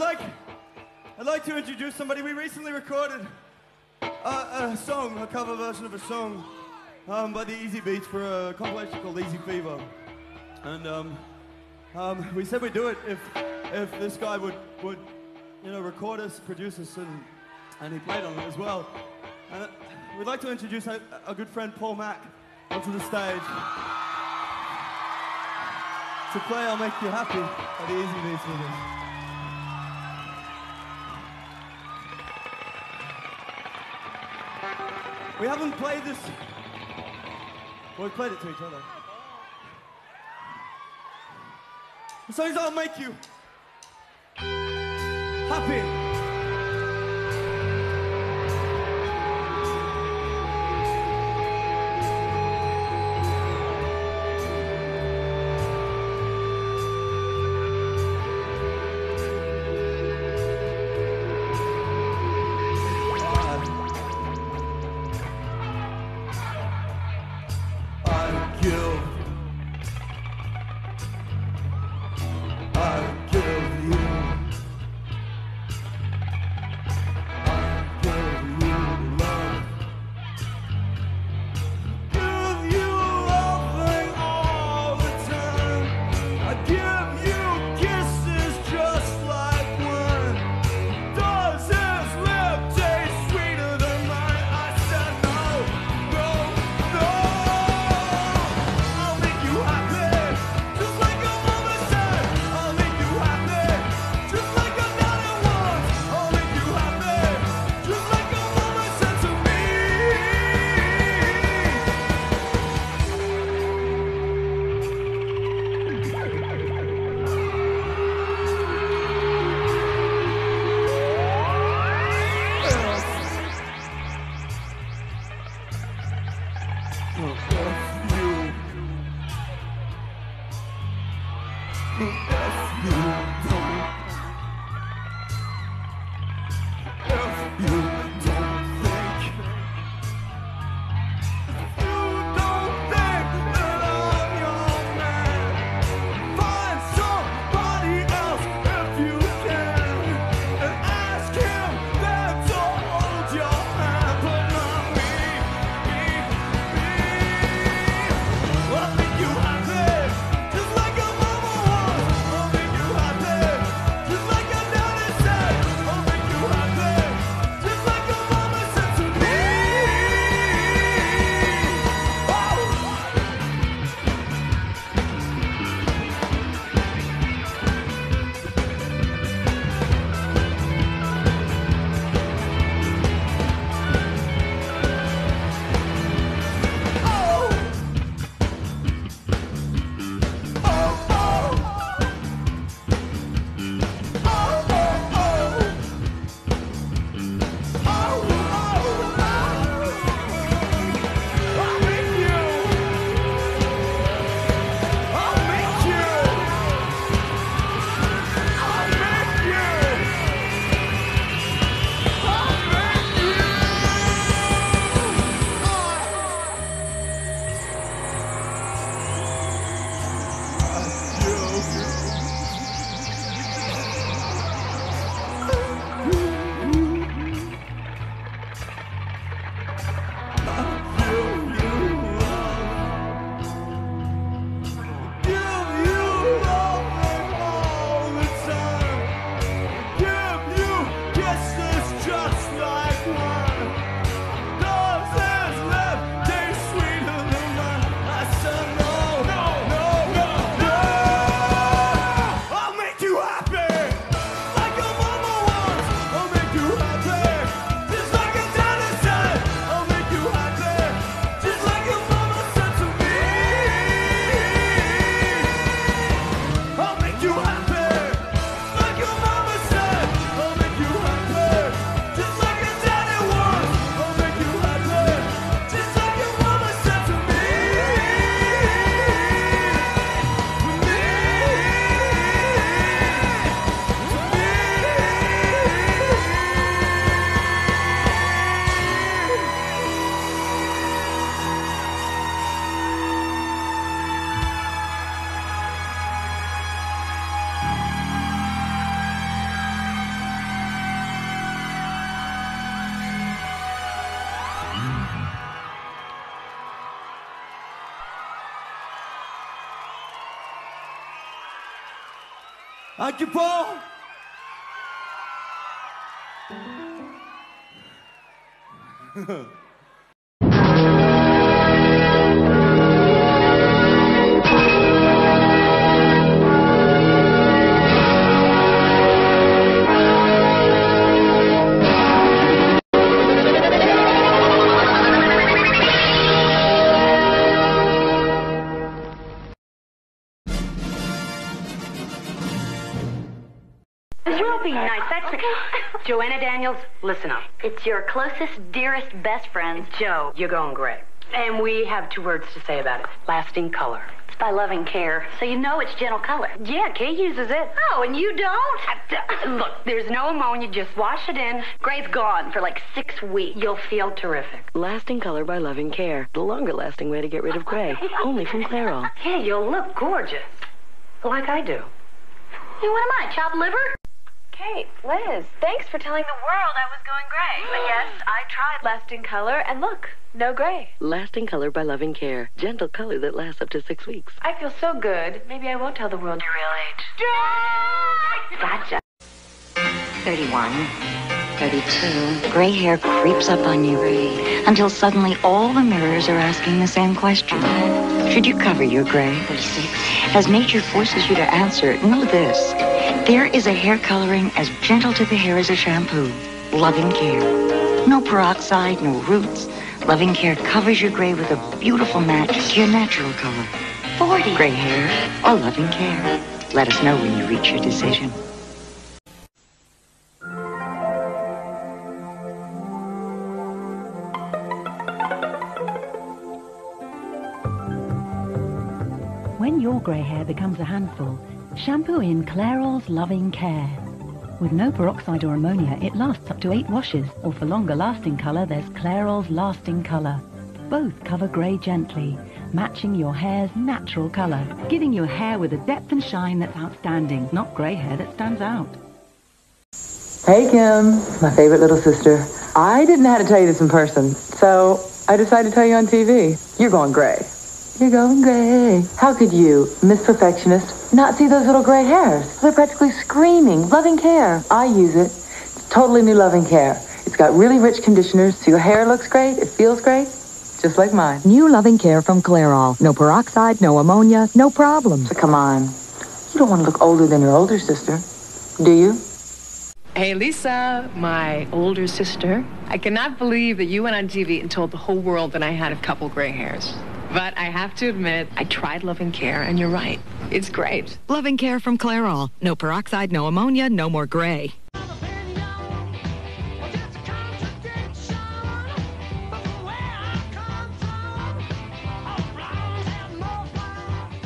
like, I'd like to introduce somebody. We recently recorded a, a song, a cover version of a song um, by the Easybeats for a compilation called Easy Fever. And um, um, we said we'd do it if, if this guy would, would, you know, record us, produce us, and, and he played on it as well. And uh, we'd like to introduce our, our good friend Paul Mac onto the stage to play I'll Make You Happy by the Easybeats with us. We haven't played this. Well, we played it to each other. The song's I'll Make You Happy. Find Thank you, Paul. We'll be nice. That's Joanna Daniels, listen up. It's your closest, dearest, best friend. Joe, you're going gray. And we have two words to say about it. Lasting color. It's by loving care, so you know it's gentle color. Yeah, Kay uses it. Oh, and you don't? Look, there's no ammonia. Just wash it in. Gray's gone for like six weeks. You'll feel terrific. Lasting color by loving care. The longer lasting way to get rid of gray. Only from Clairol. Yeah, you'll look gorgeous. Like I do. Hey, what am I, chopped liver? Kate, Liz, thanks for telling the world I was going gray. But yes, I tried lasting color, and look, no gray. Lasting color by loving care. Gentle color that lasts up to six weeks. I feel so good. Maybe I won't tell the world your real age. Gotcha. 31, 32. Gray hair creeps up on you until suddenly all the mirrors are asking the same question. Should you cover your gray? 36. As nature forces you to answer, know this. There is a hair coloring as gentle to the hair as a shampoo. Loving Care. No peroxide, no roots. Loving Care covers your gray with a beautiful match to your natural color. 40. Gray hair or Loving Care. Let us know when you reach your decision. When your grey hair becomes a handful, shampoo in Clairol's Loving Care. With no peroxide or ammonia, it lasts up to eight washes, or for longer lasting colour, there's Clairol's Lasting Colour. Both cover grey gently, matching your hair's natural colour, giving your hair with a depth and shine that's outstanding, not grey hair that stands out. Hey Kim, my favorite little sister. I didn't know how to tell you this in person, so I decided to tell you on TV. You're going gray. You're going gray. How could you, Miss Perfectionist, not see those little gray hairs? They're practically screaming, loving care. I use it. It's totally new loving care. It's got really rich conditioners, so your hair looks great, it feels great, just like mine. New loving care from Clairol. No peroxide, no ammonia, no problems. So come on. You don't want to look older than your older sister, do you? Hey, Lisa, my older sister. I cannot believe that you went on TV and told the whole world that I had a couple gray hairs. But I have to admit, I tried Loving Care, and you're right. It's great. Loving care from Clairol. No peroxide, no ammonia, no more gray.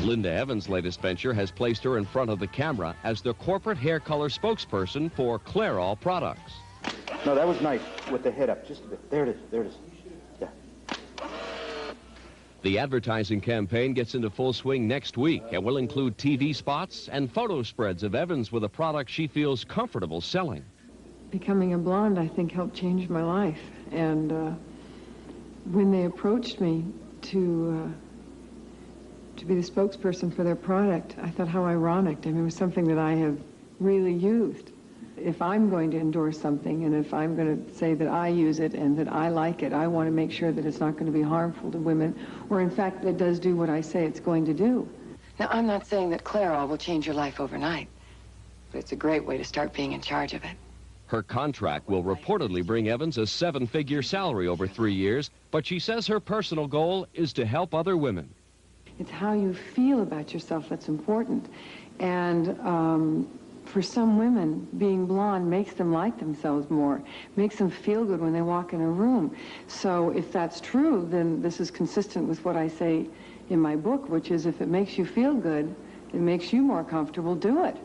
Linda Evans' latest venture has placed her in front of the camera as the corporate hair color spokesperson for Clairol products. No, that was nice with the head up. Just a bit. There it is. There it is. The advertising campaign gets into full swing next week and will include TV spots and photo spreads of Evans with a product she feels comfortable selling. Becoming a blonde, I think, helped change my life. And uh, when they approached me to uh, to be the spokesperson for their product, I thought how ironic. I mean, it was something that I have really used. If I'm going to endorse something and if I'm going to say that I use it and that I like it, I want to make sure that it's not going to be harmful to women or, in fact, that it does do what I say it's going to do. Now, I'm not saying that Clairol will change your life overnight, but it's a great way to start being in charge of it. Her contract will reportedly bring Evans a seven-figure salary over three years, but she says her personal goal is to help other women. It's how you feel about yourself that's important. And um, for some women, being blonde makes them like themselves more, makes them feel good when they walk in a room. So if that's true, then this is consistent with what I say in my book, which is if it makes you feel good, it makes you more comfortable, do it.